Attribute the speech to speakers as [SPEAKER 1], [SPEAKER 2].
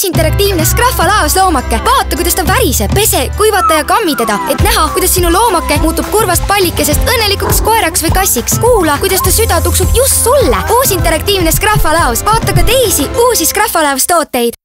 [SPEAKER 1] uus interaktiivne Scraffa laosloomake. vaata, kuidas ta väriseb, pese, kuivata ja kammi teda, et näha, kuidas sinu loomake muutub kurvast pallikesest õnnelikuks koeraks või kassiks. kuula, kuidas ta süda tuksub just sulle. uus interaktiivne Scraffa laos. vaata ka teisi uusi Scraffa laos tooteid.